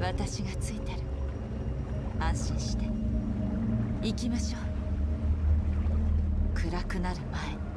私がついてる。安心して。行きましょう。暗くなる前に。